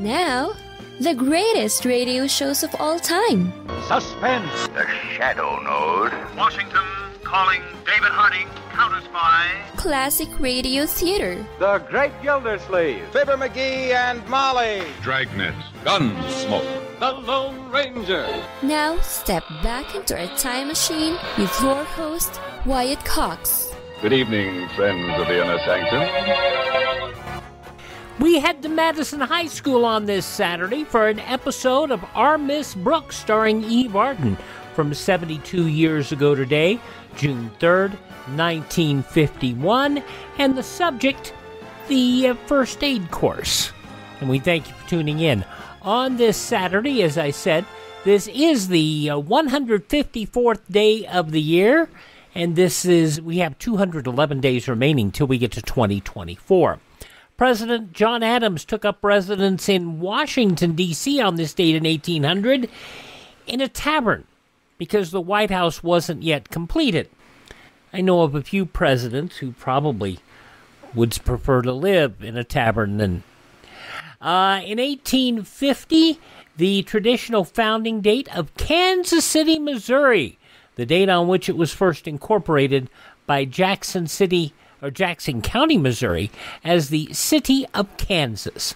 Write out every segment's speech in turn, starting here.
Now, the greatest radio shows of all time. Suspense. The Shadow Node. Washington calling David Harding, counter spy. Classic radio theater. The Great Gildersleeve. Fibber McGee and Molly. Dragnet. Gunsmoke. The Lone Ranger. Now, step back into a time machine with your host, Wyatt Cox. Good evening, friends of the inner sanctum. We head to Madison High School on this Saturday for an episode of Our Miss Brooks starring Eve Arden from 72 years ago today, June 3rd, 1951, and the subject, the uh, first aid course. And we thank you for tuning in. On this Saturday, as I said, this is the uh, 154th day of the year, and this is, we have 211 days remaining till we get to 2024. President John Adams took up residence in Washington, D.C. on this date in 1800 in a tavern because the White House wasn't yet completed. I know of a few presidents who probably would prefer to live in a tavern than. Uh, in 1850, the traditional founding date of Kansas City, Missouri, the date on which it was first incorporated by Jackson City or Jackson County, Missouri, as the City of Kansas.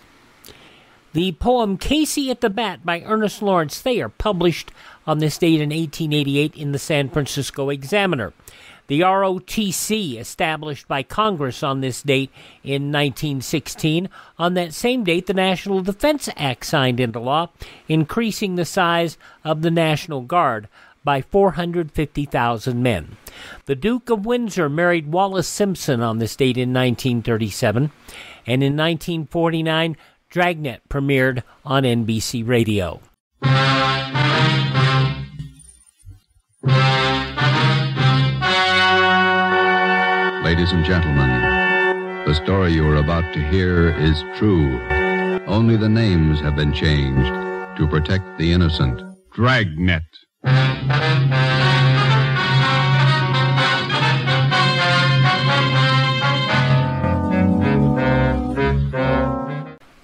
The poem Casey at the Bat by Ernest Lawrence Thayer, published on this date in 1888 in the San Francisco Examiner. The ROTC, established by Congress on this date in 1916. On that same date, the National Defense Act signed into law, increasing the size of the National Guard by 450,000 men. The Duke of Windsor married Wallis Simpson on this date in 1937, and in 1949, Dragnet premiered on NBC Radio. Ladies and gentlemen, the story you are about to hear is true. Only the names have been changed to protect the innocent. Dragnet.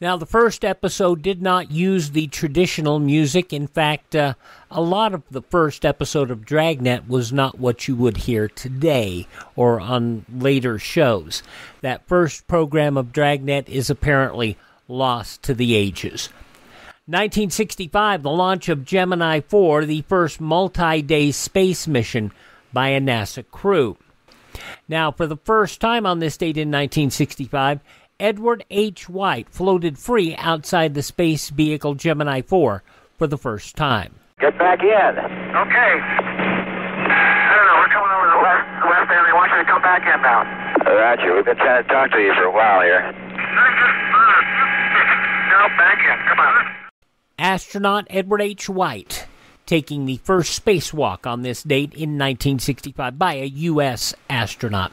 Now, the first episode did not use the traditional music. In fact, uh, a lot of the first episode of Dragnet was not what you would hear today or on later shows. That first program of Dragnet is apparently lost to the ages. 1965, the launch of Gemini 4, the first multi day space mission by a NASA crew. Now, for the first time on this date in 1965, Edward H. White floated free outside the space vehicle Gemini 4 for the first time. Get back in. Okay. I don't know, we're coming over the west, the west end. They want you to come back in now. Uh, Roger. We've been trying to talk to you for a while here. Uh, no, back in. Come on. Astronaut Edward H. White taking the first spacewalk on this date in 1965 by a U.S. astronaut.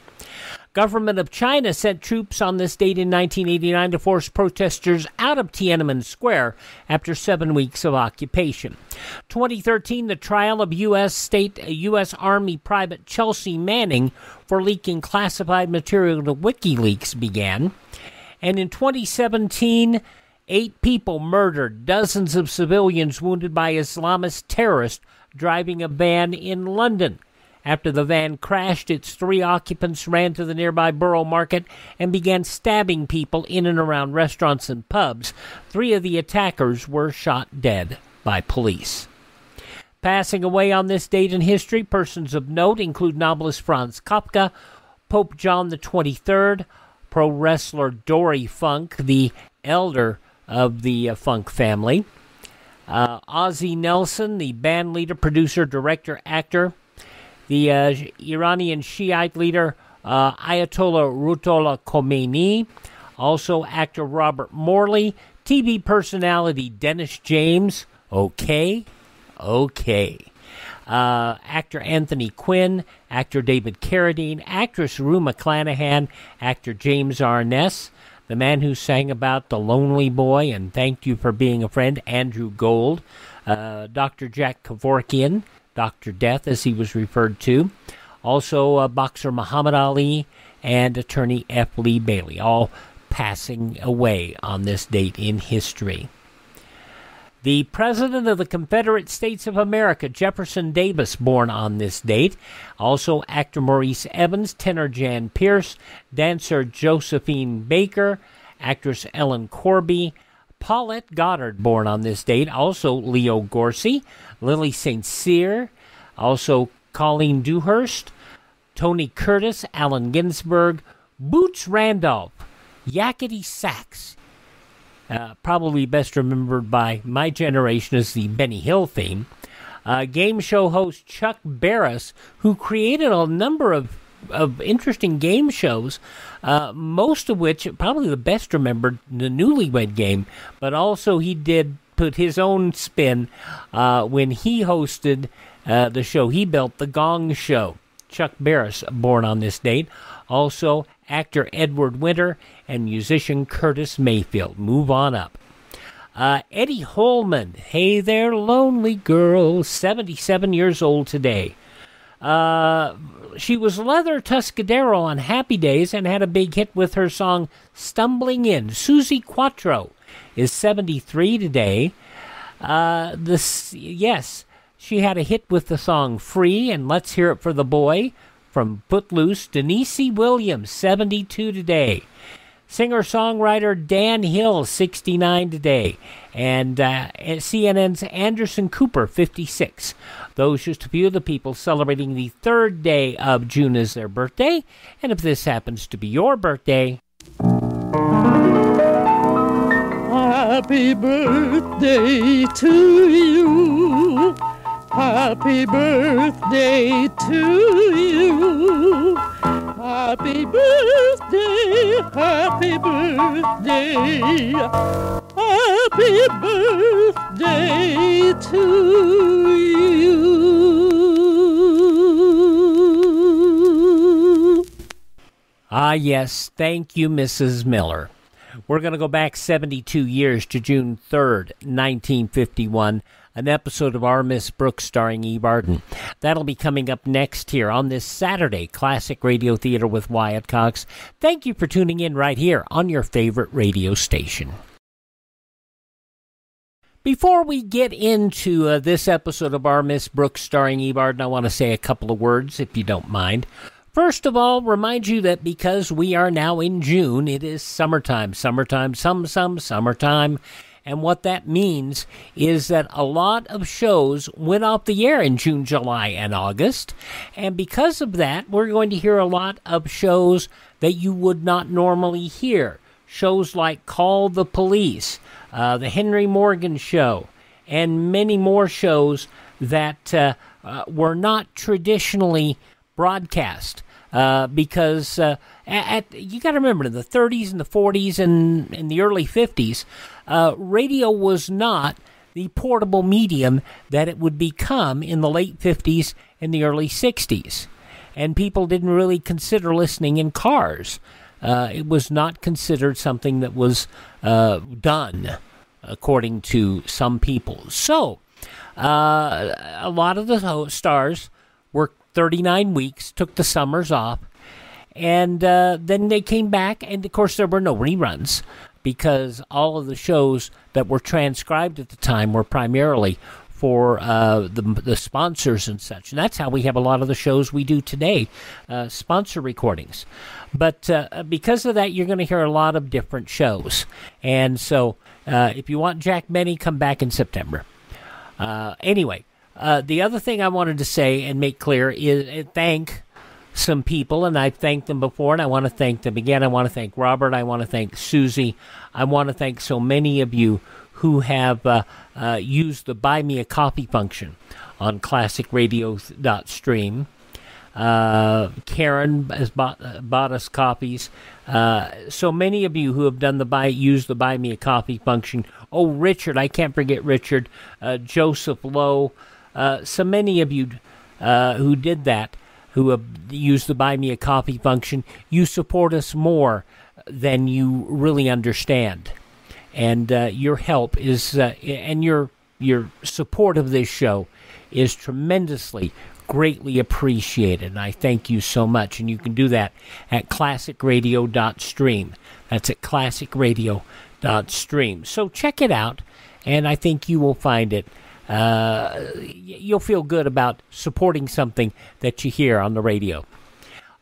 Government of China sent troops on this date in 1989 to force protesters out of Tiananmen Square after seven weeks of occupation. 2013, the trial of U.S. State U.S. Army Private Chelsea Manning for leaking classified material to WikiLeaks began. And in 2017, eight people murdered, dozens of civilians wounded by Islamist terrorists driving a van in London. After the van crashed, its three occupants ran to the nearby borough market and began stabbing people in and around restaurants and pubs. Three of the attackers were shot dead by police. Passing away on this date in history, persons of note include novelist Franz Kafka, Pope John the 23rd, pro wrestler Dory Funk, the elder of the uh, Funk family, uh, Ozzie Nelson, the band leader, producer, director, actor, the uh, Iranian Shiite leader uh, Ayatollah Ruhollah Khomeini, also actor Robert Morley, TV personality Dennis James, okay, okay. Uh, actor Anthony Quinn, actor David Carradine, actress Rue McClanahan, actor James Arness, the man who sang about the lonely boy and thanked you for being a friend, Andrew Gold, uh, Dr. Jack Kevorkian, Dr. Death, as he was referred to. Also, uh, boxer Muhammad Ali and attorney F. Lee Bailey, all passing away on this date in history. The President of the Confederate States of America, Jefferson Davis, born on this date. Also, actor Maurice Evans, tenor Jan Peerce, dancer Josephine Baker, actress Ellen Corby, Paulette Goddard, born on this date. Also, Leo Gorcey, Lily St. Cyr, also Colleen Dewhurst, Tony Curtis, Allen Ginsberg, Boots Randolph, Yakety Sax. Uh, probably best remembered by my generation as the Benny Hill theme. Uh, game show host Chuck Barris, who created a number of, of interesting game shows, uh, most of which, probably the best remembered, the Newlywed Game, but also he did put his own spin uh, when he hosted uh, the show he built, The Gong Show. Chuck Barris, born on this date. Also, actor Edward Winter and musician Curtis Mayfield. Move on up. Uh, Eddie Holman, hey there, lonely girl, 77 years old today. Uh, she was Leather Tuscadero on Happy Days and had a big hit with her song Stumbling In. Suzi Quatro is 73 today. Uh, this, yes, she had a hit with the song Free and Let's Hear It for the Boy from Footloose. Deniece Williams, 72 today. Singer songwriter Dan Hill, 69 today. And uh, CNN's Anderson Cooper, 56. Those just a few of the people celebrating the third day of June as their birthday. And if this happens to be your birthday, Happy birthday to you. Happy birthday to you. Happy birthday, happy birthday. Happy birthday to you. Ah, yes, thank you, Mrs. Miller. We're going to go back 72 years to June 3rd, 1951, an episode of Our Miss Brooks starring Eve Arden. That'll be coming up next here on this Saturday, Classic Radio Theater with Wyatt Cox. Thank you for tuning in right here on your favorite radio station. Before we get into uh, this episode of Our Miss Brooks starring Eve Arden, I want to say a couple of words, if you don't mind. First of all, remind you that because we are now in June, it is summertime, summertime, some, some, summertime. And what that means is that a lot of shows went off the air in June, July, and August. And because of that, we're going to hear a lot of shows that you would not normally hear. Shows like Call the Police, uh, The Henry Morgan Show, and many more shows that uh, uh, were not traditionally broadcast. Uh, because uh, at, you got to remember in the 30s and the 40s and in the early 50s, uh, radio was not the portable medium that it would become in the late 50s and the early 60s. And people didn't really consider listening in cars. Uh, it was not considered something that was uh, done, according to some people. So, uh, a lot of the stars worked 39 weeks, took the summers off, and uh, then they came back. And of course, there were no reruns because all of the shows that were transcribed at the time were primarily for uh, the, the sponsors and such. And that's how we have a lot of the shows we do today, uh, sponsor recordings. But uh, because of that, you're going to hear a lot of different shows. And so uh, if you want Jack Benny, come back in September. Uh, anyway, uh, the other thing I wanted to say and make clear is thank some people, and I've thanked them before, and I want to thank them again. I want to thank Robert. I want to thank Susie. I want to thank so many of you who have uh, uh, used the Buy Me a Coffee function on classicradio.stream. Uh, Karen has bought, uh, bought us copies. Uh, so many of you who have done the buy, use the buy me a coffee function. Oh, Richard, I can't forget Richard. Uh, Joseph Lowe. Uh, so many of you uh, who did that, who have used the buy me a coffee function, you support us more than you really understand. And uh, your help is uh, and your your support of this show is tremendously greatly appreciated. And i thank you so much. And you can do that at classicradio.stream that's at classicradio.stream so check it out and I think you will find it. Uh, you'll feel good about supporting something that you hear on the radio.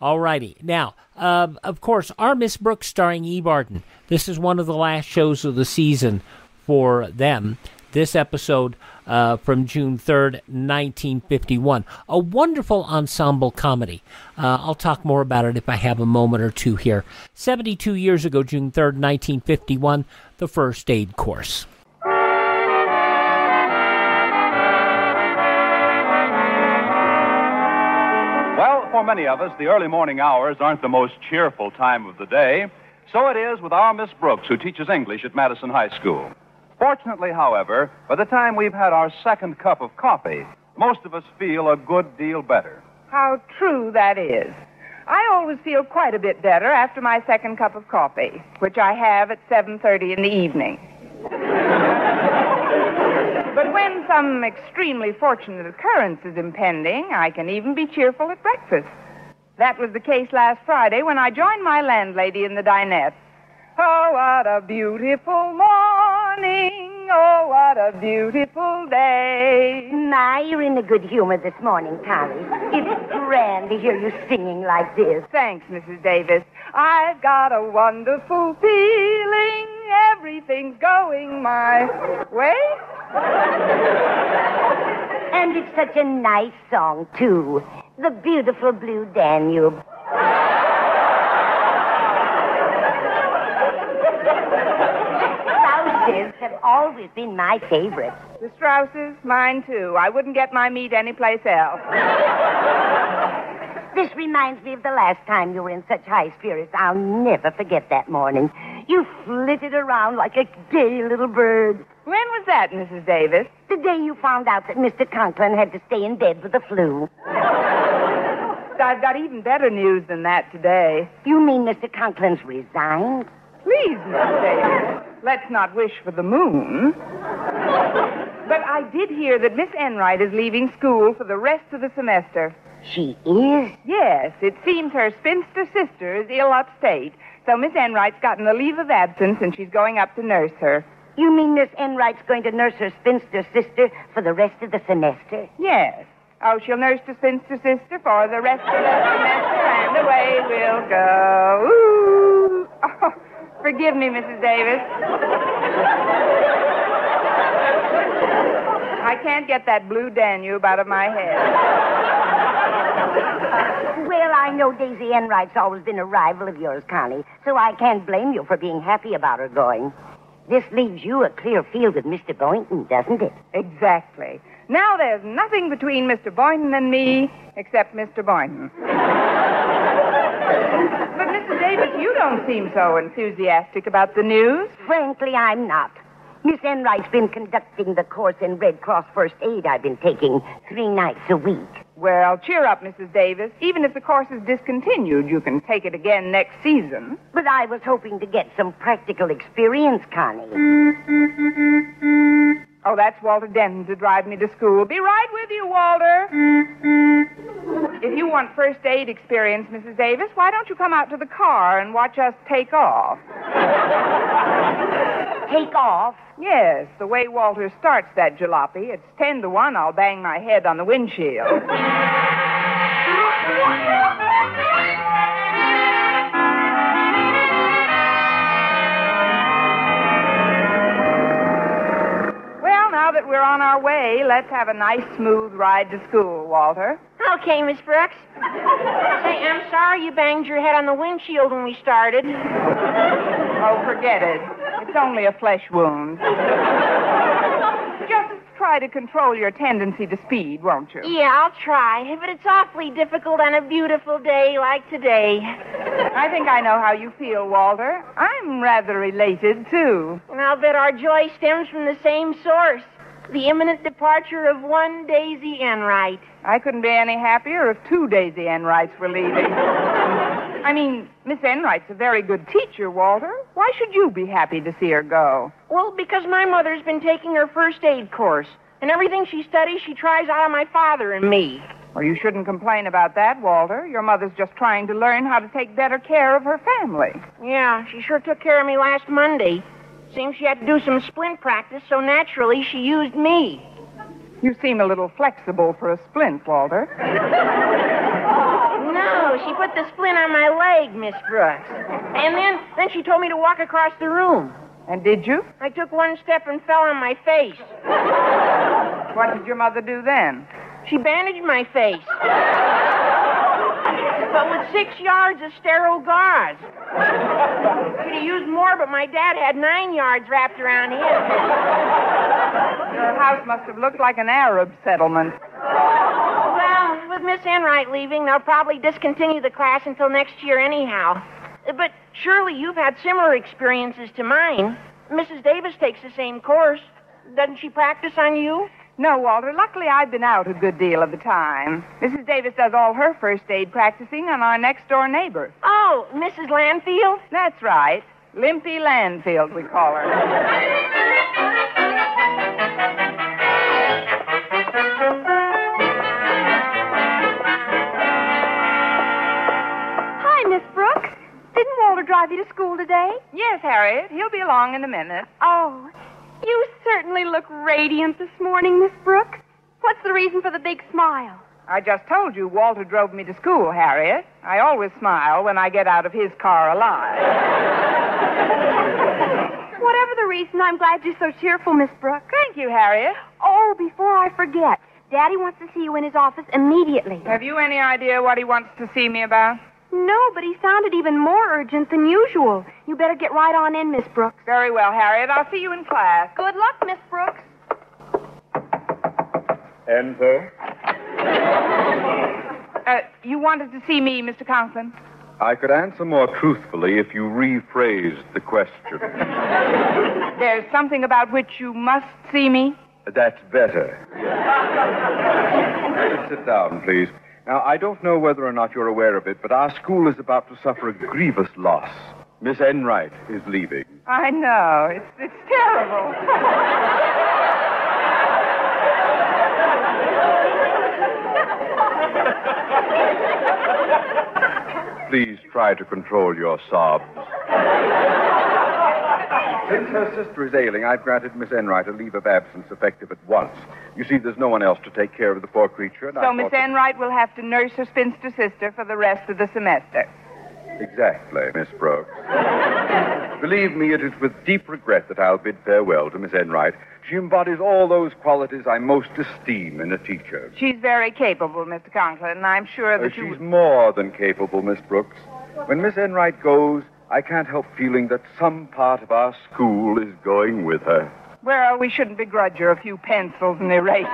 All righty. Now, um, of course, Our Miss Brooks starring E. Barton. This is one of the last shows of the season for them. This episode uh, from June 3rd, 1951. A wonderful ensemble comedy. Uh, I'll talk more about it if I have a moment or two here. 72 years ago, June 3rd, 1951, the first aid course. For many of us, the early morning hours aren't the most cheerful time of the day. So it is with our Miss Brooks, who teaches English at Madison High School. Fortunately, however, by the time we've had our second cup of coffee, most of us feel a good deal better. How true that is. I always feel quite a bit better after my second cup of coffee, which I have at 7:30 in the evening. But when some extremely fortunate occurrence is impending, I can even be cheerful at breakfast. That was the case last Friday when I joined my landlady in the dinette. Oh, what a beautiful morning. Oh, what a beautiful day. My, you're in a good humor this morning, Connie. It's grand to hear you singing like this. Thanks, Mrs. Davis. I've got a wonderful feeling. Everything's going my way. And it's such a nice song, too. The beautiful blue Danube. Strausses have always been my favorite. The Strausses, mine too. I wouldn't get my meat anyplace else. This reminds me of the last time you were in such high spirits. I'll never forget that morning. You flitted around like a gay little bird. When was that, Mrs. Davis? The day you found out that Mr. Conklin had to stay in bed with the flu. I've got even better news than that today. You mean Mr. Conklin's resigned? Please, Miss Davis, let's not wish for the moon. But I did hear that Miss Enright is leaving school for the rest of the semester. She is? Yes, it seems her spinster sister is ill upstate, so Miss Enright's gotten a leave of absence and she's going up to nurse her. You mean Miss Enright's going to nurse her spinster sister for the rest of the semester? Yes. Oh, she'll nurse the spinster sister for the rest of the semester, and away we'll go. Ooh. Forgive me, Mrs. Davis. I can't get that blue Danube out of my head. Well, I know Daisy Enright's always been a rival of yours, Connie, so I can't blame you for being happy about her going. This leaves you a clear field with Mr. Boynton, doesn't it? Exactly. Now there's nothing between Mr. Boynton and me except Mr. Boynton. But, you don't seem so enthusiastic about the news. Frankly, I'm not. Miss Enright's been conducting the course in Red Cross First Aid I've been taking three nights a week. Well, cheer up, Mrs. Davis. Even if the course is discontinued, you can take it again next season. But I was hoping to get some practical experience, Connie. Oh, that's Walter Denton to drive me to school. Be right with you, Walter. If you want first aid experience, Mrs. Davis, why don't you come out to the car and watch us take off? Take off? Yes, the way Walter starts that jalopy, it's ten to one I'll bang my head on the windshield. That we're on our way, let's have a nice, smooth ride to school, Walter. Okay, Miss Brooks. Say, I'm sorry you banged your head on the windshield when we started. Oh, forget it. It's only a flesh wound. Just try to control your tendency to speed, won't you? Yeah, I'll try, but it's awfully difficult on a beautiful day like today. I think I know how you feel, Walter. I'm rather elated, too. And I'll bet our joy stems from the same source the imminent departure of one Daisy Enright. I couldn't be any happier if two Daisy Enrights were leaving. I mean, Miss Enright's a very good teacher, Walter. Why should you be happy to see her go? Well, because my mother's been taking her first aid course, and everything she studies, she tries out on my father and me. Well, you shouldn't complain about that, Walter. Your mother's just trying to learn how to take better care of her family. Yeah, she sure took care of me last Monday. Seems she had to do some splint practice, so naturally she used me. You seem a little flexible for a splint, Walter. No, she put the splint on my leg, Miss Brooks. And then, then she told me to walk across the room. And did you? I took one step and fell on my face. What did your mother do then? She bandaged my face. But with six yards of sterile gauze. Could have used more, but my dad had nine yards wrapped around him. Your house must have looked like an Arab settlement. Well, with Miss Enright leaving, they'll probably discontinue the class until next year anyhow. But surely you've had similar experiences to mine. Mrs. Davis takes the same course. Doesn't she practice on you? No, Walter. Luckily, I've been out a good deal of the time. Mrs. Davis does all her first aid practicing on our next door neighbor. Oh, Mrs. Landfield? That's right. Limpy Landfield, we call her. Hi, Miss Brooks. Didn't Walter drive you to school today? Yes, Harriet. He'll be along in a minute. Oh, you certainly look radiant this morning, Miss Brooks. What's the reason for the big smile? I just told you Walter drove me to school, Harriet. I always smile when I get out of his car alive. Whatever the reason, I'm glad you're so cheerful, Miss Brooks. Thank you, Harriet. Oh, before I forget, Daddy wants to see you in his office immediately. Have you any idea what he wants to see me about? No, but he sounded even more urgent than usual. You better get right on in, Miss Brooks. Very well, Harriet. I'll see you in class. Good luck, Miss Brooks. Enter. Uh, you wanted to see me, Mr. Conklin? I could answer more truthfully if you rephrased the question. There's something about which you must see me? That's better. Sit down, please. Now, I don't know whether or not you're aware of it, but our school is about to suffer a grievous loss. Miss Enright is leaving. I know. It's, it's terrible. Please try to control your sobs. Since her sister is ailing, I've granted Miss Enright a leave of absence effective at once. You see, there's no one else to take care of the poor creature. And so Miss Enright will have to nurse her spinster sister for the rest of the semester. Exactly, Miss Brooks. Believe me, it is with deep regret that I'll bid farewell to Miss Enright. She embodies all those qualities I most esteem in a teacher. She's very capable, Mr. Conklin, and I'm sure that oh, you. she's more than capable, Miss Brooks. When Miss Enright goes, I can't help feeling that some part of our school is going with her. Well, we shouldn't begrudge her a few pencils and erasers.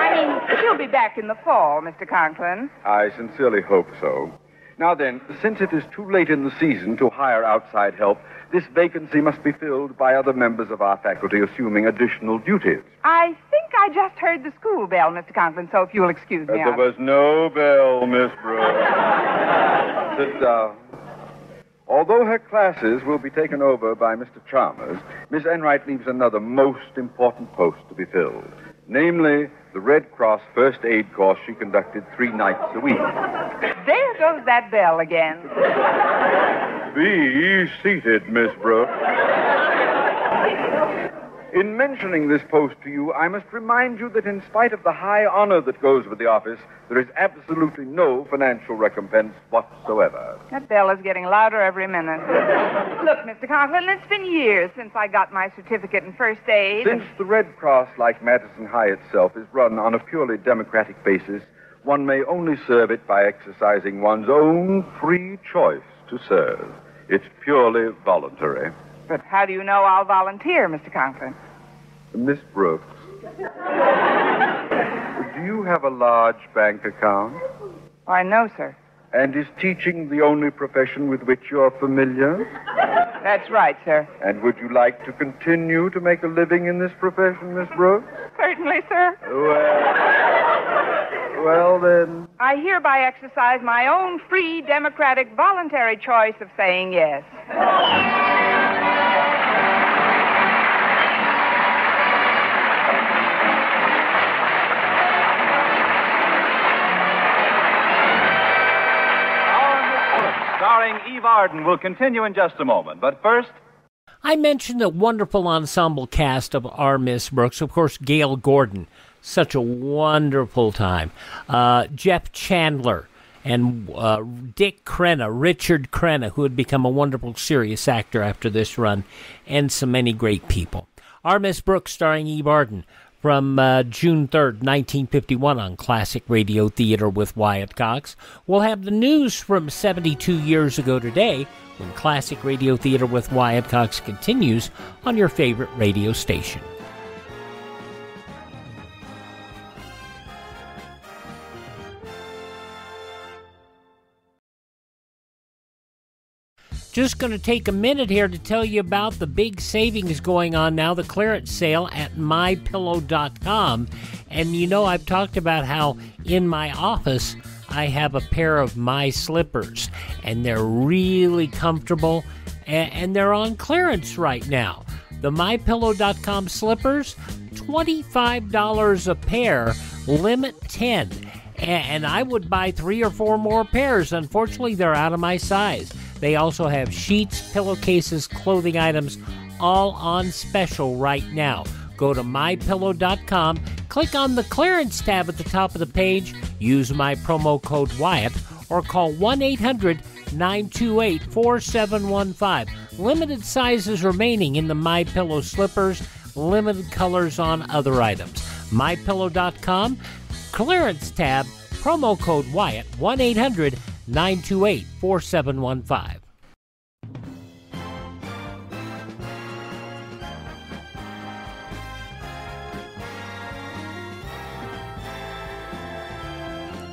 I mean, she'll be back in the fall, Mr. Conklin. I sincerely hope so. Now then, since it is too late in the season to hire outside help, this vacancy must be filled by other members of our faculty assuming additional duties. I think I just heard the school bell, Mr. Conklin, so if you'll excuse Uh, me. there I'll- was no bell, Miss Brooks. Sit down. Although her classes will be taken over by Mr. Chalmers, Miss Enright leaves another most important post to be filled. Namely, the Red Cross first aid course she conducted three nights a week. There goes that bell again. Be seated, Miss Brooks. In mentioning this post to you, I must remind you that in spite of the high honor that goes with the office, there is absolutely no financial recompense whatsoever. That bell is getting louder every minute. Look, Mr. Conklin, it's been years since I got my certificate in first aid. Since the Red Cross, like Madison High itself, is run on a purely democratic basis, one may only serve it by exercising one's own free choice to serve. It's purely voluntary. But how do you know I'll volunteer, Mr. Conklin? Miss Brooks, do you have a large bank account? Why, no, sir. And is teaching the only profession with which you're familiar? That's right, sir. And would you like to continue to make a living in this profession, Miss Brooks? Certainly, sir. Well, well then. I hereby exercise my own free, democratic, voluntary choice of saying yes. Arden will continue in just a moment. But first, I mentioned the wonderful ensemble cast of Our Miss Brooks. Of course, Gale Gordon, such a wonderful time. Uh, Jeff Chandler and uh, Dick Crenna, Richard Crenna, who had become a wonderful serious actor after this run, and so many great people. Our Miss Brooks, starring Eve Arden, from uh, June 3rd, 1951, on Classic Radio Theater with Wyatt Cox. We'll have the news from 72 years ago today when Classic Radio Theater with Wyatt Cox continues on your favorite radio station. Just going to take a minute here to tell you about the big savings going on now, the clearance sale at mypillow.com. And you know, I've talked about how in my office I have a pair of my slippers, and they're really comfortable and they're on clearance right now. The mypillow.com slippers, $25 a pair, limit 10. And I would buy three or four more pairs. Unfortunately, they're out of my size. They also have sheets, pillowcases, clothing items, all on special right now. Go to mypillow.com, click on the clearance tab at the top of the page, use my promo code Wyatt, or call 1 800 928 4715. Limited sizes remaining in the My Pillow slippers, limited colors on other items. MyPillow.com, clearance tab, promo code Wyatt, 1 800 928 4715.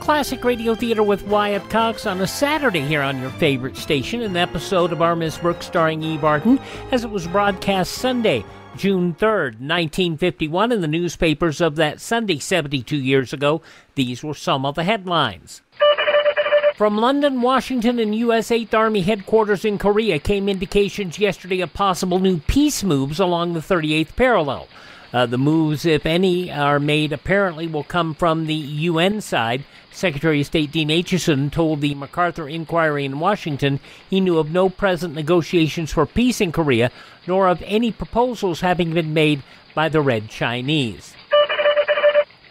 Classic Radio Theater with Wyatt Cox on a Saturday here on your favorite station, an episode of Our Miss Brooks starring Eve Arden, as it was broadcast Sunday, June 3rd, 1951, in the newspapers of that Sunday 72 years ago. These were some of the headlines. From London, Washington, and U.S. 8th Army headquarters in Korea came indications yesterday of possible new peace moves along the 38th parallel. Uh, the moves, if any, are made apparently will come from the UN side. Secretary of State Dean Acheson told the MacArthur inquiry in Washington he knew of no present negotiations for peace in Korea, nor of any proposals having been made by the Red Chinese.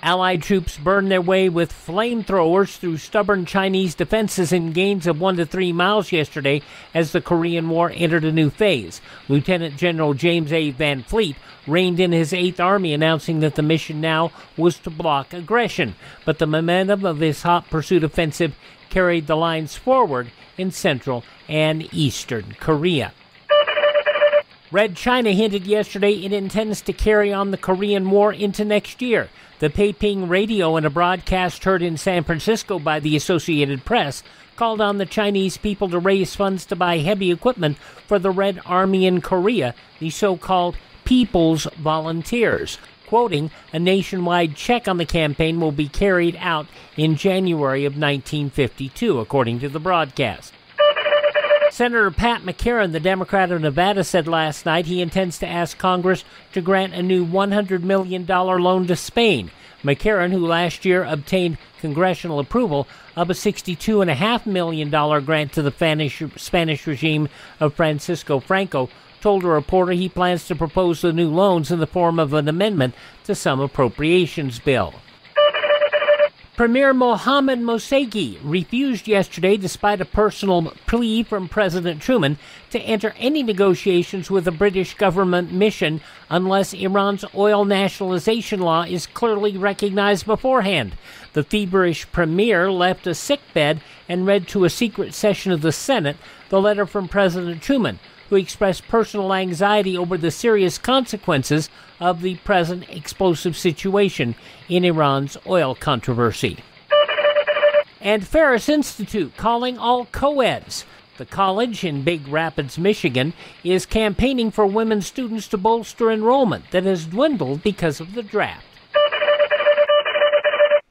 Allied troops burned their way with flamethrowers through stubborn Chinese defenses in gains of one to three miles yesterday as the Korean War entered a new phase. Lieutenant General James A. Van Fleet reined in his Eighth Army, announcing that the mission now was to block aggression. But the momentum of his hot pursuit offensive carried the lines forward in central and eastern Korea. Red China hinted yesterday it intends to carry on the Korean War into next year. The Peiping radio, in a broadcast heard in San Francisco by the Associated Press, called on the Chinese people to raise funds to buy heavy equipment for the Red Army in Korea, the so called People's Volunteers. Quoting, a nationwide check on the campaign will be carried out in January of 1952, according to the broadcast. Senator Pat McCarran, the Democrat of Nevada, said last night he intends to ask Congress to grant a new $100 million loan to Spain. McCarran, who last year obtained congressional approval of a $62.5 million grant to the Spanish, regime of Francisco Franco, told a reporter he plans to propose the new loans in the form of an amendment to some appropriations bill. Premier Mohammad Mossadegh refused yesterday, despite a personal plea from President Truman, to enter any negotiations with a British government mission unless Iran's oil nationalization law is clearly recognized beforehand. The feverish premier left a sickbed and read to a secret session of the Senate the letter from President Truman, who expressed personal anxiety over the serious consequences of the present explosive situation in Iran's oil controversy. And Ferris Institute calling all co-eds. The college in Big Rapids, Michigan, is campaigning for women students to bolster enrollment that has dwindled because of the draft.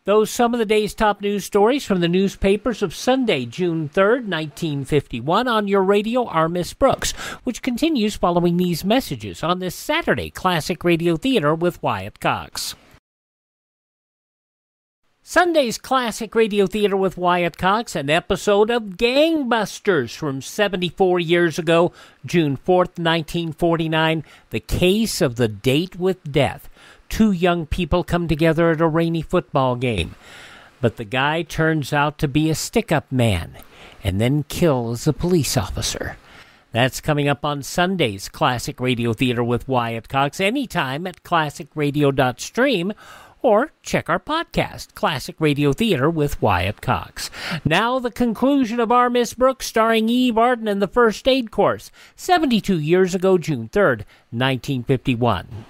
Those some of the day's top news stories from the newspapers of Sunday, June 3rd, 1951 on your radio Our Miss Brooks, which continues following these messages on this Saturday Classic Radio Theater with Wyatt Cox. Sunday's Classic Radio Theater with Wyatt Cox, an episode of Gangbusters from 74 years ago, June 4th, 1949. The case of the date with death. Two young people come together at a rainy football game, but the guy turns out to be a stick up man and then kills a police officer. That's coming up on Sunday's Classic Radio Theater with Wyatt Cox anytime at classicradio.stream or check our podcast, Classic Radio Theater with Wyatt Cox. Now, the conclusion of Our Miss Brooks, starring Eve Arden in the First Aid Course, 72 years ago, June 3rd, 1951.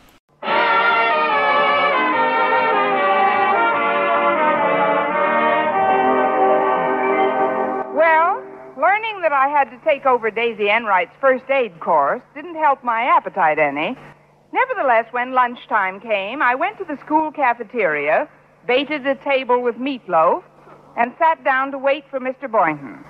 I had to take over Daisy Enright's first aid course didn't help my appetite any. Nevertheless, when lunchtime came, I went to the school cafeteria, baited a table with meatloaf, and sat down to wait for Mr. Boynton.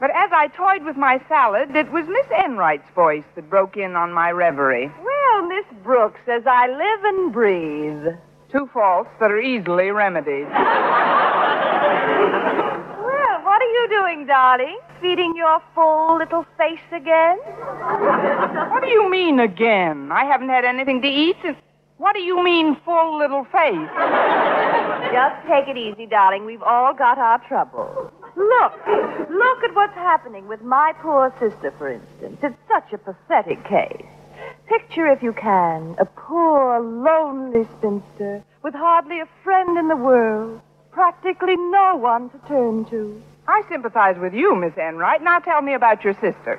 But as I toyed with my salad, it was Miss Enright's voice that broke in on my reverie. Well, Miss Brooks, as I live and breathe. Two faults that are easily remedied. What are you doing, darling? Feeding your full little face again? What do you mean again? I haven't had anything to eat since. What do you mean, full little face? Just take it easy, darling. We've all got our troubles. Look, look at what's happening with my poor sister, for instance. It's such a pathetic case. Picture, if you can, a poor, lonely spinster with hardly a friend in the world, practically no one to turn to. I sympathize with you, Miss Enright. Now tell me about your sister.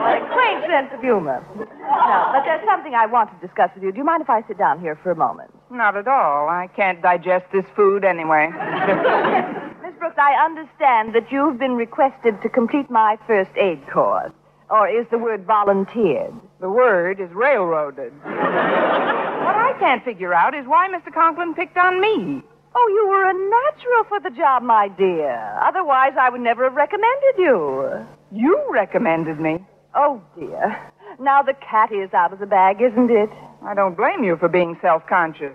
What a quaint sense of humor. No, but there's something I want to discuss with you. Do you mind if I sit down here for a moment? Not at all. I can't digest this food anyway. Miss Brooks, I understand that you've been requested to complete my first aid course. Or is the word volunteered? The word is railroaded. what I can't figure out is why Mr. Conklin picked on me. Oh, you were a natural for the job, my dear. Otherwise, I would never have recommended you. You recommended me. Oh, dear. Now the cat is out of the bag, isn't it? I don't blame you for being self conscious.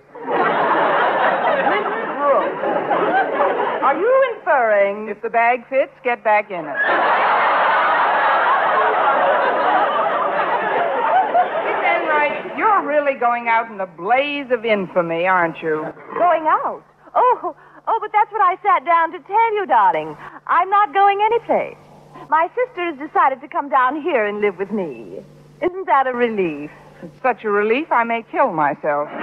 Are you inferring? If the bag fits, get back in it. Miss Enright, you're really going out in a blaze of infamy, aren't you? Going out? Oh, oh, but that's what I sat down to tell you, darling. I'm not going anyplace. My sister has decided to come down here and live with me. Isn't that a relief? It's such a relief I may kill myself.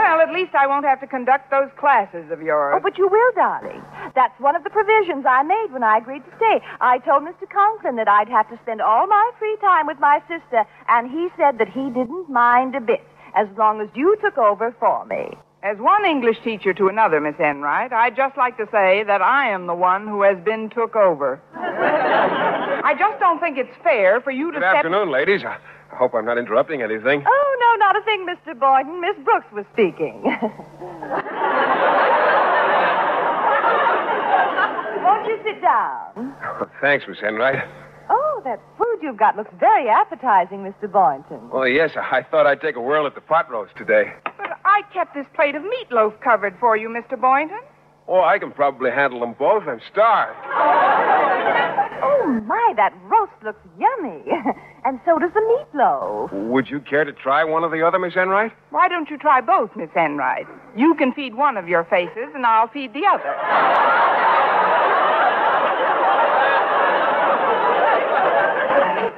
well, at least I won't have to conduct those classes of yours. Oh, but you will, darling. That's one of the provisions I made when I agreed to stay. I told Mr. Conklin that I'd have to spend all my free time with my sister, and he said that he didn't mind a bit as long as you took over for me. As one English teacher to another, Miss Enright, I'd just like to say that I am the one who has been took over. I just don't think it's fair for you to Good step... afternoon, ladies. I I hope I'm not interrupting anything. Oh, no, not a thing, Mr. Boynton. Miss Brooks was speaking. Won't you sit down? Thanks, Miss Enright. Oh, that food you've got looks very appetizing, Mr. Boynton. Well, yes, I thought I'd take a whirl at the pot roast today. But I kept this plate of meatloaf covered for you, Mr. Boynton. Oh, I can probably handle them both. I'm starved. Oh, my, that roast looks yummy. and so does the meatloaf. Would you care to try one or the other, Miss Enright? Why don't you try both, Miss Enright? You can feed one of your faces, and I'll feed the other.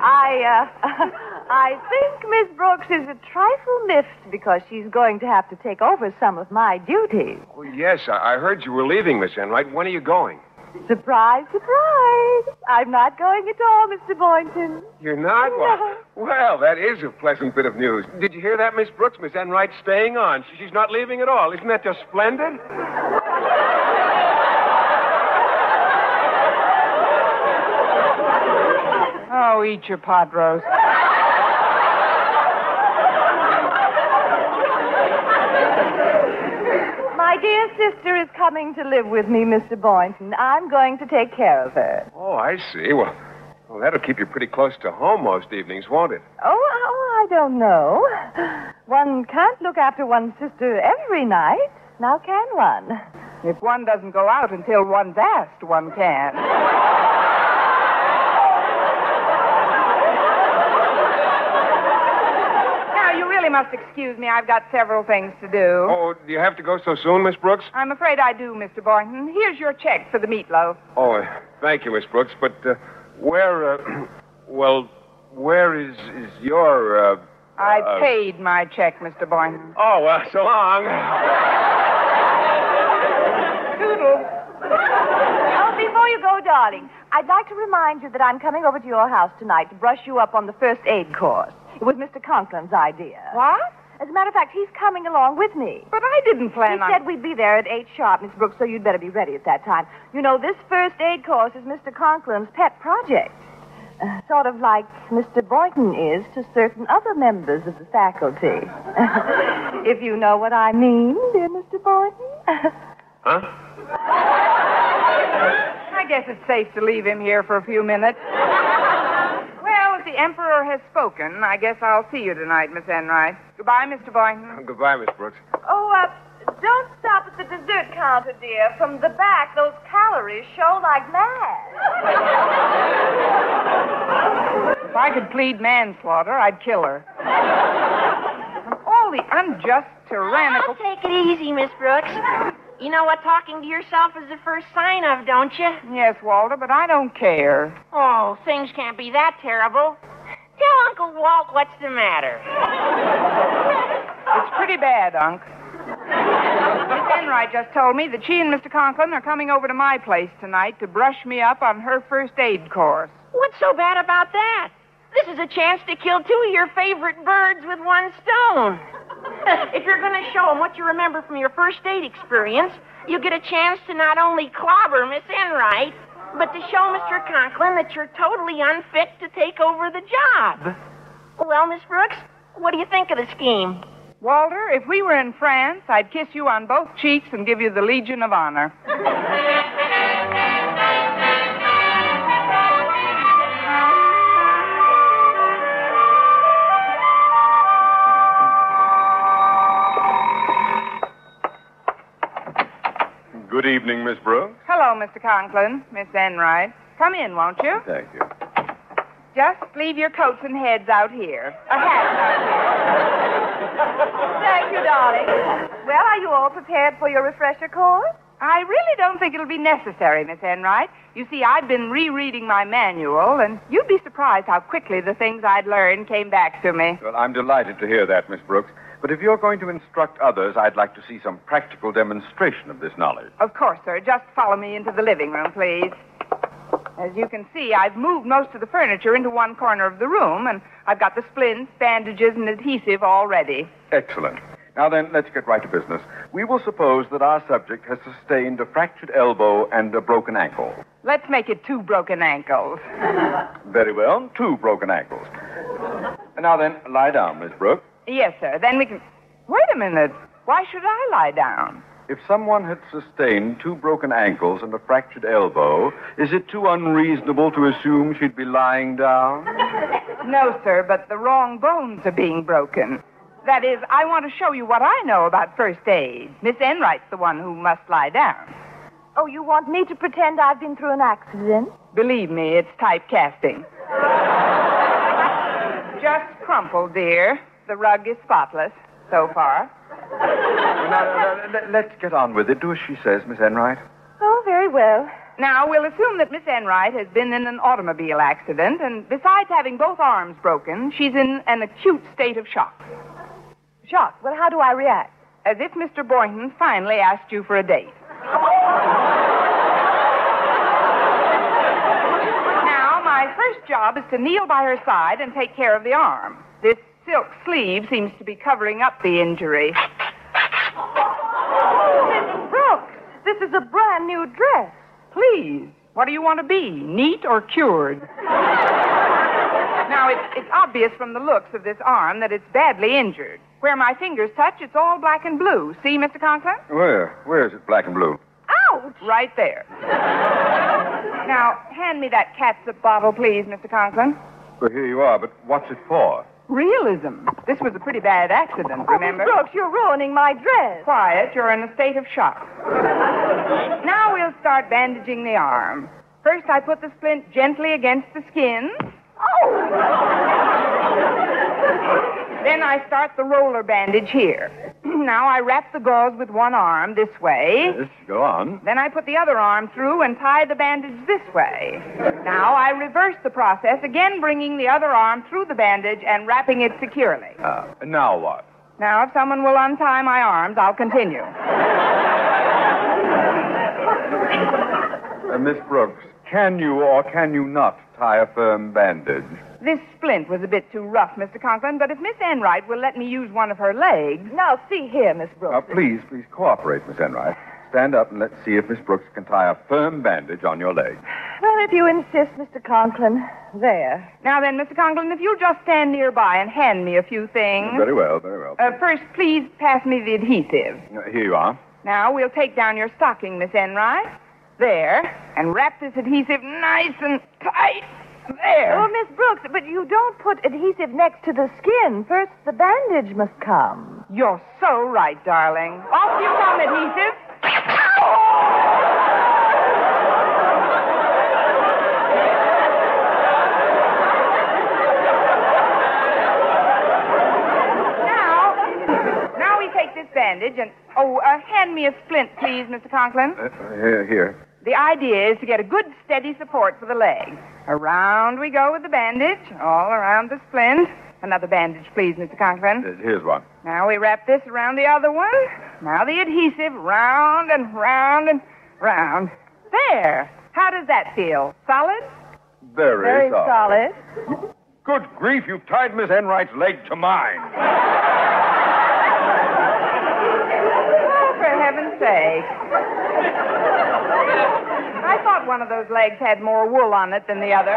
I, uh, I think Miss Brooks is a trifle miffed because she's going to have to take over some of my duties. Oh, yes, I, I heard you were leaving, Miss Enright. When are you going? Surprise, surprise. I'm not going at all, Mr. Boynton. You're not? Well, well, that is a pleasant bit of news. Did you hear that, Miss Brooks? Miss Enright's staying on. She's not leaving at all. Isn't that just splendid? Eat your pot roast. My dear sister is coming to live with me, Mr. Boynton. I'm going to take care of her. Oh, I see. Well, well, that'll keep you pretty close to home most evenings, won't it? Oh, oh I don't know. One can't look after one's sister every night, now can one? If one doesn't go out until one's asked, one can. now, you really must excuse me. I've got several things to do. Oh, do you have to go so soon, Miss Brooks? I'm afraid I do, Mr. Boynton. Here's your check for the meatloaf. Oh, thank you, Miss Brooks. But uh, where, uh, well, where is is your? Uh, I uh, paid my check, Mr. Boynton. Oh, well, so long. Toodles. Oh, before you go, darling, I'd like to remind you that I'm coming over to your house tonight to brush you up on the first aid course. It was Mr. Conklin's idea. What? As a matter of fact, he's coming along with me. But I didn't plan he on. He said we'd be there at 8 sharp, Miss Brooks, so you'd better be ready at that time. You know, this first aid course is Mr. Conklin's pet project. Uh, sort of like Mr. Boynton is to certain other members of the faculty. if you know what I mean, dear Mr. Boynton. Huh? I guess it's safe to leave him here for a few minutes. Well, if the Emperor has spoken, I guess I'll see you tonight, Miss Enright. Goodbye, Mr. Boynton. Goodbye, Miss Brooks. Oh, uh, don't stop at the dessert counter, dear. From the back, those calories show like mad. If I could plead manslaughter, I'd kill her. From all the unjust, tyrannical. I'll take it easy, Miss Brooks. You know what talking to yourself is the first sign of, don't you? Yes, Walter, but I don't care. Oh, things can't be that terrible. Tell Uncle Walt what's the matter. It's pretty bad, Unc. Miss Enright just told me that she and Mr. Conklin are coming over to my place tonight to brush me up on her first aid course. What's so bad about that? This is a chance to kill two of your favorite birds with one stone. if you're going to show them what you remember from your first aid experience, you get a chance to not only clobber Miss Enright, but to show Mr. Conklin that you're totally unfit to take over the job. Well, Miss Brooks, what do you think of the scheme? Walter, if we were in France, I'd kiss you on both cheeks and give you the Legion of Honor. Good evening, Miss Brooks. Hello, Mr. Conklin, Miss Enright. Come in, won't you? Thank you. Just leave your coats and heads out here. A hat out Thank you, darling. Well, are you all prepared for your refresher course? I really don't think it'll be necessary, Miss Enright. You see, I've been rereading my manual, and you'd be surprised how quickly the things I'd learned came back to me. Well, I'm delighted to hear that, Miss Brooks. But if you're going to instruct others, I'd like to see some practical demonstration of this knowledge. Of course, sir. Just follow me into the living room, please. As you can see, I've moved most of the furniture into one corner of the room, and I've got the splints, bandages, and adhesive all ready. Excellent. Now then, let's get right to business. We will suppose that our subject has sustained a fractured elbow and a broken ankle. Let's make it two broken ankles. Very well, two broken ankles. Now then, lie down, Miss Brooks. Yes, sir. Then we can. Wait a minute. Why should I lie down? If someone had sustained two broken ankles and a fractured elbow, is it too unreasonable to assume she'd be lying down? No, sir, but the wrong bones are being broken. That is, I want to show you what I know about first aid. Miss Enright's the one who must lie down. Oh, you want me to pretend I've been through an accident? Believe me, it's typecasting. Just crumple, dear. The rug is spotless so far. Well, now, uh, let- let's get on with it. Do as she says, Miss Enright. Oh, very well. Now, we'll assume that Miss Enright has been in an automobile accident, and besides having both arms broken, she's in an acute state of shock. Shock. Well, how do I react? As if Mr. Boynton finally asked you for a date. Now, my first job is to kneel by her side and take care of the arm. This silk sleeve seems to be covering up the injury. Miss Brooks, this is a brand new dress. Please, what do you want to be, neat or cured? now, it's, it's obvious from the looks of this arm that it's badly injured. Where my fingers touch, it's all black and blue. See, Mr. Conklin? Where? Where is it, black and blue? Ouch! Right there. now, hand me that catsup bottle, please, Mr. Conklin. Well, here you are, but what's it for? Realism. This was a pretty bad accident, oh, remember? Brooks, you're ruining my dress. Quiet, you're in a state of shock. now we'll start bandaging the arm. First, I put the splint gently against the skin. Oh! Then I start the roller bandage here. now I wrap the gauze with one arm this way. Yes, go on. Then I put the other arm through and tie the bandage this way. Now I reverse the process, again bringing the other arm through the bandage and wrapping it securely. Uh, now what? Now, if someone will untie my arms, I'll continue. Uh, Miss Brooks, can you or can you not tie a firm bandage? This splint was a bit too rough, Mr. Conklin, but if Miss Enright will let me use one of her legs. Now, see here, Miss Brooks. Now, please, please cooperate, Miss Enright. Stand up and let's see if Miss Brooks can tie a firm bandage on your leg. Well, if you insist, Mr. Conklin. There. Now then, Mr. Conklin, if you'll just stand nearby and hand me a few things. Very well, very well. Uh, first, please pass me the adhesive. Uh, Here you are. Now, we'll take down your stocking, Miss Enright. There. And wrap this adhesive nice and tight. There. Oh, Miss Brooks, but you don't put adhesive next to the skin. First, the bandage must come. You're so right, darling. Off you come, adhesive. Now, now we take this bandage and oh, uh, hand me a splint, please, Mr. Conklin. Uh, here, here. The idea is to get a good steady support for the leg. Around we go with the bandage, all around the splint. Another bandage, please, Mr. Conklin. Uh, Here's one. Now we wrap this around the other one. Now the adhesive round and round and round. There. How does that feel? Solid? Very, Very solid. solid. Good grief, you've tied Miss Enright's leg to mine. Oh, for heaven's sake. I thought one of those legs had more wool on it than the other.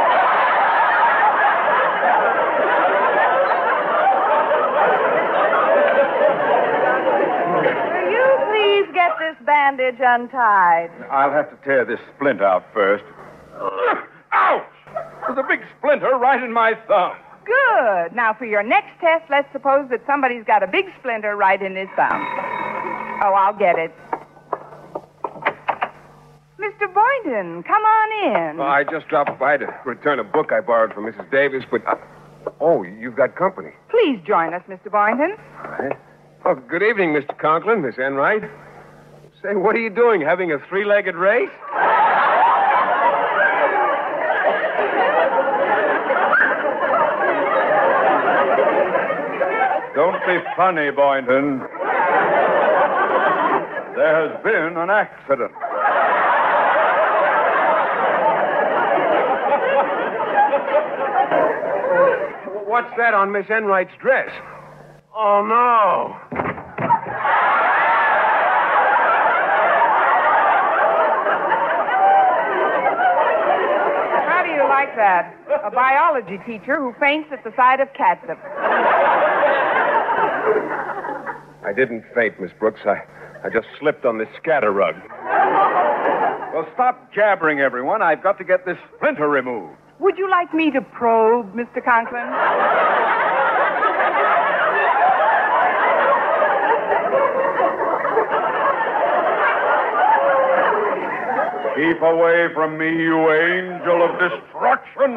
Will you please get this bandage untied? I'll have to tear this splint out first. Ouch! There's a big splinter right in my thumb. Good. Now, for your next test, let's suppose that somebody's got a big splinter right in his thumb. Oh, I'll get it. Mr. Boynton, come on in. Well, I just dropped by to return a book I borrowed from Mrs. Davis, but. Uh, oh, you've got company. Please join us, Mr. Boynton. Right. Oh, good evening, Mr. Conklin, Miss Enright. Say, what are you doing? Having a three legged race? Don't be funny, Boynton. There has been an accident. What's that on Miss Enright's dress? Oh, no. How do you like that? A biology teacher who faints at the sight of catsup. I didn't faint, Miss Brooks. I, I just slipped on this scatter rug. Well, stop jabbering, everyone. I've got to get this splinter removed. Would you like me to probe, Mr. Conklin? Keep away from me, you angel of destruction.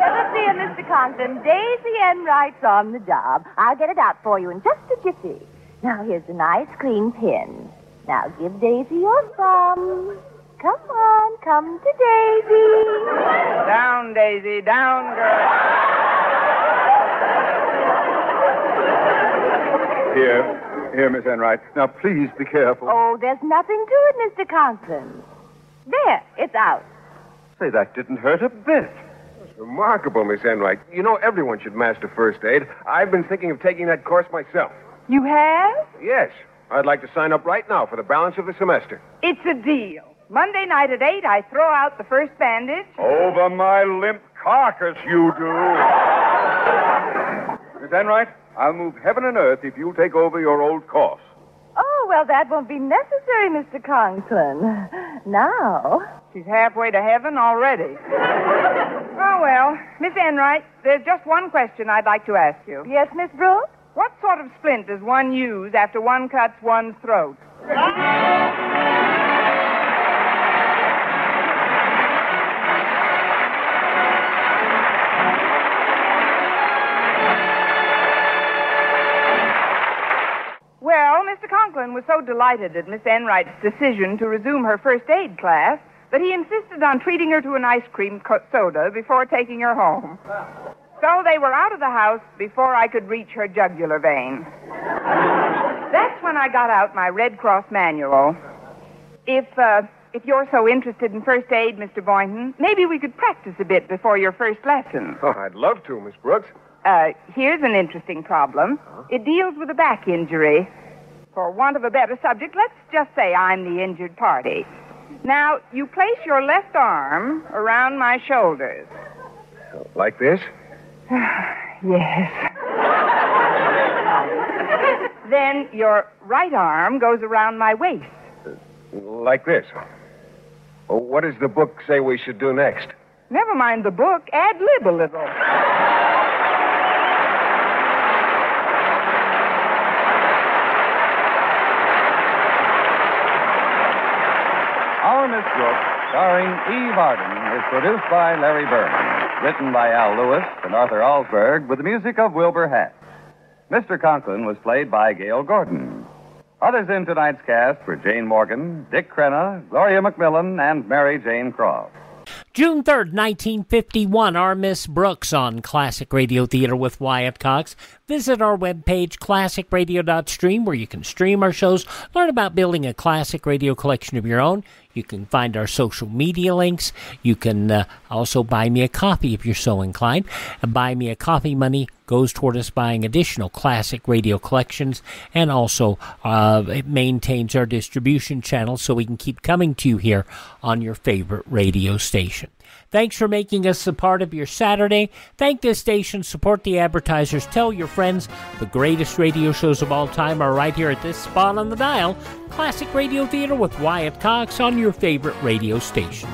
Never fear, Mr. Conklin. Daisy Enright's on the job. I'll get it out for you in just a jiffy. Now, here's a nice clean pin. Now, give Daisy your thumb. Come on, come to Daisy. Down, Daisy, down, girl. Here. Here, Miss Enright. Now, please be careful. Oh, there's nothing to it, Mr. Conklin. There, it's out. Say, that didn't hurt a bit. Remarkable, Miss Enright. You know, everyone should master first aid. I've been thinking of taking that course myself. You have? Yes. I'd like to sign up right now for the balance of the semester. It's a deal. Monday night at 8, I throw out the first bandage. Over my limp carcass, you do. Miss Enright, I'll move heaven and earth if you'll take over your old course. Oh, well, that won't be necessary, Mr. Conklin. Now. She's halfway to heaven already. oh, Oh, well, Miss Enright, there's just one question I'd like to ask you. Yes, Miss Brooks? What sort of splint does one use after one cuts one's throat? Mr. Conklin was so delighted at Miss Enright's decision to resume her first aid class that he insisted on treating her to an ice cream co- soda before taking her home. So they were out of the house before I could reach her jugular vein. That's when I got out my Red Cross manual. If uh, if you're so interested in first aid, Mr. Boynton, maybe we could practice a bit before your first lesson. Oh, I'd love to, Miss Brooks. Uh, here's an interesting problem. It deals with a back injury. For want of a better subject, let's just say I'm the injured party. Now, you place your left arm around my shoulders. Like this? yes. then your right arm goes around my waist. Like this. What does the book say we should do next? Never mind the book, ad lib a little. Starring Eve Arden, is produced by Larry Berns, written by Al Lewis and Arthur Alsberg, with the music of Wilbur Hatch. Mr. Conklin was played by Gale Gordon. Others in tonight's cast were Jane Morgan, Dick Crenna, Gloria McMillan, and Mary Jane Croft. June 3rd, 1951, our Miss Brooks on Classic Radio Theater with Wyatt Cox. Visit our webpage, classicradio.stream, where you can stream our shows, learn about building a classic radio collection of your own. You can find our social media links. You can uh, also buy me a coffee if you're so inclined. And buy me a coffee money goes toward us buying additional classic radio collections and also uh, it maintains our distribution channel so we can keep coming to you here on your favorite radio station. Thanks for making us a part of your Saturday. Thank this station, support the advertisers, tell your friends the greatest radio shows of all time are right here at this spot on the dial. Classic Radio Theater with Wyatt Cox on your favorite radio station.